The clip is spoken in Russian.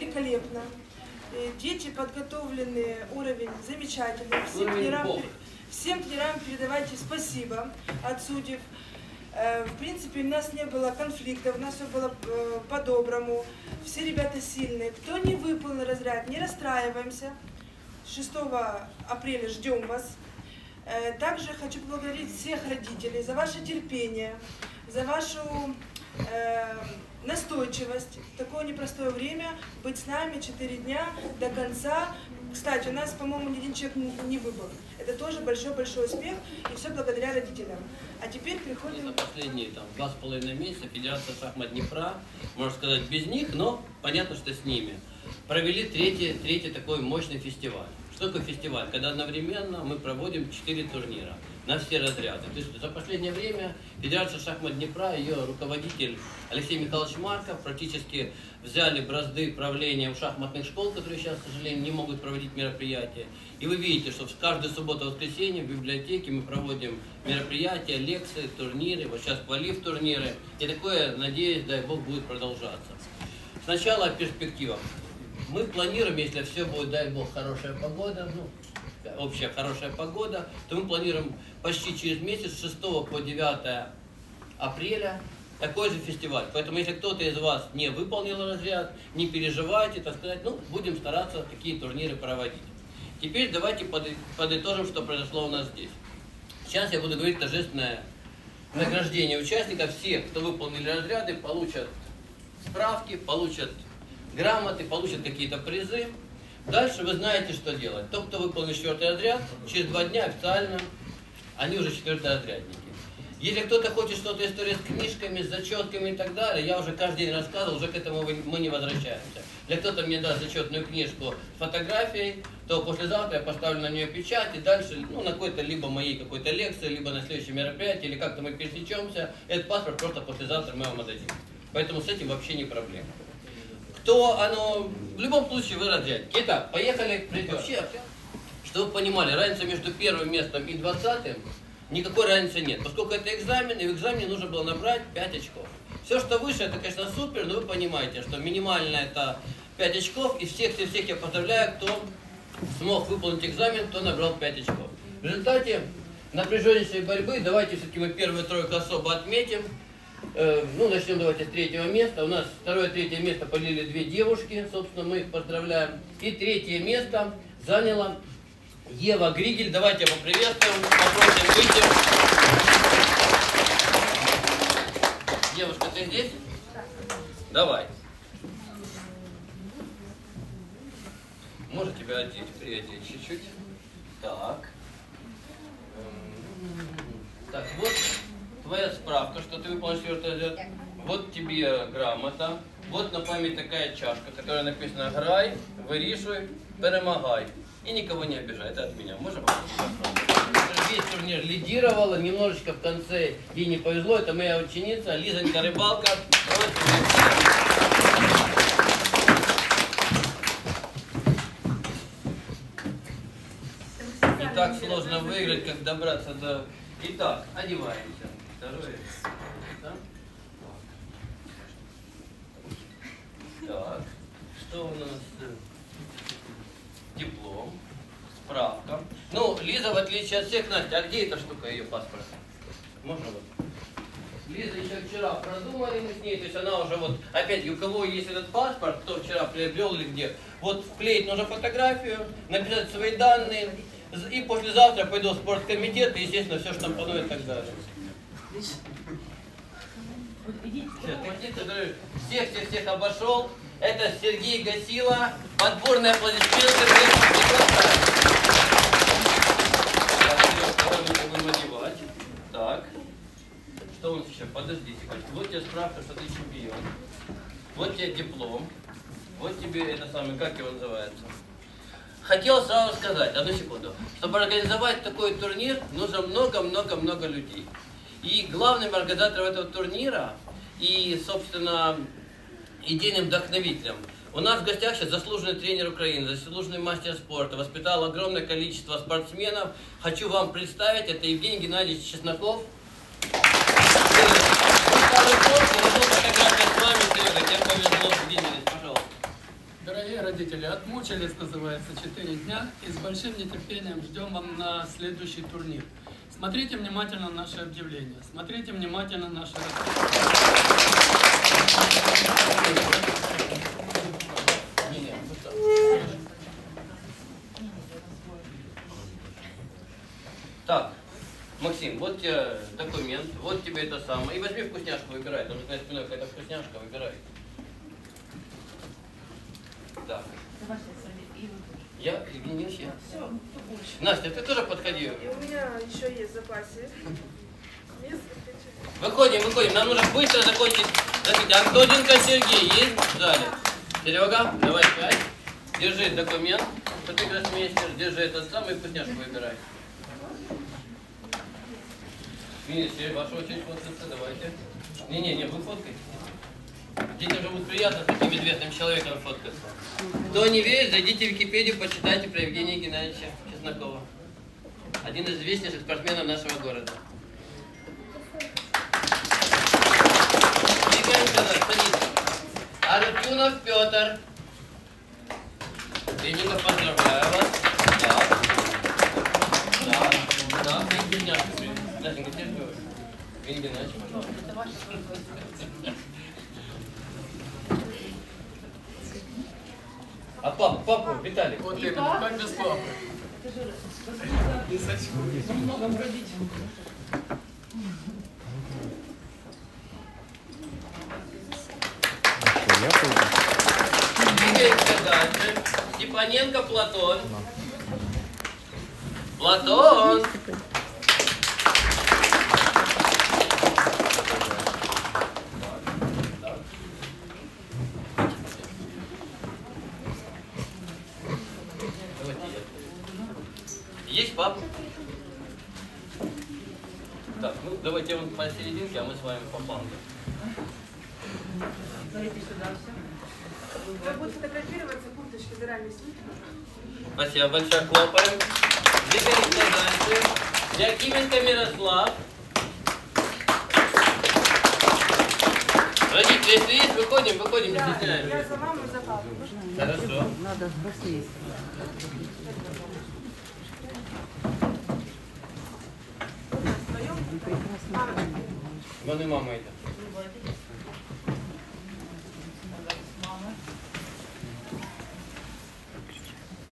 великолепно. Дети подготовлены, уровень замечательный. Всем тренерам, всем тренерам передавайте спасибо от судеб. Э, В принципе, у нас не было конфликтов, у нас все было э, по-доброму. Все ребята сильные. Кто не выполнил разряд, не расстраиваемся. 6 апреля ждем вас. Э, Также хочу поблагодарить всех родителей за ваше терпение, за вашу настойчивость в такое непростое время быть с нами 4 дня до конца. Кстати, у нас, по-моему, ни один человек не выбыл. Это тоже большой-большой успех, и все благодаря родителям. А теперь За переходим... последние там, два с половиной месяца Федерация шахмат Днепра, можно сказать, без них, но понятно, что с ними, провели третий, третий такой мощный фестиваль. Что такое фестиваль? Когда одновременно мы проводим четыре турнира на все разряды. То есть за последнее время Федерация шахмат Днепра, ее руководитель Алексей Михайлович Марков практически взяли бразды правления у шахматных школ, которые сейчас, к сожалению, не могут проводить мероприятия. И вы видите, что каждую субботу и воскресенье в библиотеке мы проводим мероприятия, лекции, турниры, вот сейчас квалиф турниры. И такое, надеюсь, дай бог, будет продолжаться. Сначала о перспективах. Мы планируем, если все будет, дай бог, хорошая погода, ну, общая хорошая погода, то мы планируем почти через месяц, с 6 по 9 апреля, такой же фестиваль. Поэтому, если кто-то из вас не выполнил разряд, не переживайте, так сказать, ну, будем стараться такие турниры проводить. Теперь давайте поды- подытожим, что произошло у нас здесь. Сейчас я буду говорить торжественное награждение участников. Все, кто выполнили разряды, получат справки, получат грамоты, получат какие-то призы. Дальше вы знаете, что делать. Тот, кто выполнил четвертый разряд, через два дня официально они уже четвертые разрядники. Если кто-то хочет что-то история с книжками, с зачетками и так далее, я уже каждый день рассказывал, уже к этому мы не возвращаемся. Если кто-то мне даст зачетную книжку с фотографией, то послезавтра я поставлю на нее печать, и дальше, ну, на какой-то либо моей какой-то лекции, либо на следующем мероприятии, или как-то мы пересечемся, этот паспорт просто послезавтра мы вам отдадим. Поэтому с этим вообще не проблема. Кто оно, в любом случае вы разрядники. Итак, поехали. Вообще, чтобы вы понимали, разница между первым местом и двадцатым никакой разницы нет. Поскольку это экзамен, и в экзамене нужно было набрать 5 очков. Все, что выше, это, конечно, супер, но вы понимаете, что минимально это 5 очков, и всех-всех я поздравляю, кто смог выполнить экзамен, кто набрал 5 очков. В результате напряженнейшей борьбы, давайте все-таки мы первую тройку особо отметим. Э, Ну, начнем давайте с третьего места. У нас второе, третье место полили две девушки, собственно, мы их поздравляем. И третье место заняла Ева Григель. Давайте поприветствуем, попросим выйти. Девушка, ты здесь? Давай. Может тебя одеть, приодеть чуть-чуть. Так. Так, вот твоя справка, что ты выполнил четвертый разряд. Вот тебе грамота. Вот на память такая чашка, которая написана «Грай, вирішуй, перемагай». И никого не обижай, это от меня. Можем Весь турнир лидировала, немножечко в конце ей не повезло. Это моя ученица Лизонька Рыбалка. Не так сложно выиграть, как добраться до... Итак, одеваемся. Второе. Да? Так, что у нас? Диплом, справка. Ну, Лиза, в отличие от всех, Настя, а где эта штука, ее паспорт? Можно вот? Лиза еще вчера продумали мы с ней, то есть она уже вот, опять, у кого есть этот паспорт, кто вчера приобрел или где, вот вклеить нужно фотографию, написать свои данные, и послезавтра пойду в спорткомитет, и, естественно, все штампаную и так далее. Такие, которые Всех-всех-всех обошел. Это Сергей Гасила. Подборные аплодисменты. Всех. Так. Что у нас еще? Подожди секундочку. Вот тебе справка, что ты чемпион. Вот тебе диплом. Вот тебе это самое, как его называется? Хотел сразу сказать, одну секунду. Чтобы организовать такой турнир, нужно много-много-много людей. И главным организатором этого турнира и, собственно, идейным вдохновителем у нас в гостях сейчас заслуженный тренер Украины, заслуженный мастер спорта, воспитал огромное количество спортсменов. Хочу вам представить, это Евгений Геннадьевич Чесноков. Дорогие родители, отмучились, называется, 4 дня и с большим нетерпением ждем вам на следующий турнир. Смотрите внимательно наши объявления, смотрите внимательно наши так. Максим, вот тебе документ, вот тебе это самое. И возьми вкусняшку, выбирай. Там же за спиной какая-то вкусняшка, выбирай. Так. Я и не все. Настя, ты тоже подходи. И у меня еще есть в запасе. Выходим, выходим. Нам нужно быстро закончить. Смотрите, Антоненко Сергей есть в зале? Серега, давай пять. Держи документ, гроссмейстер. Держи этот самый вкусняшку выбирай. Министр, ваша очередь фоткаться, давайте. Не-не-не, вы фоткайте. Же будет приятно с таким известным человеком фоткаться. Кто не верит, зайдите в Википедию, почитайте про Евгения Геннадьевича Чеснокова. Один из известнейших спортсменов нашего города. Арутюнов Петр. Венников, поздравляю вас. Да. Да. Да. Венник Геннадьевич. Настенька, А папа, папа, Виталий. Вот именно, как без папы. Двигаемся дальше. Степаненко Платон. Платон. Есть папа? Так, ну давайте он посерединке, а мы с вами по флангу. Вы будете фотографироваться, курточки заранее снимите. Спасибо большое, хлопаем. Двигаемся дальше. Якименко Мирослав. Родители, если есть, выходим, выходим, не Да, я стесняемся. за маму, за папу. Хорошо. Надо быстрее. Вдвоем? Мама. Вон и мама это.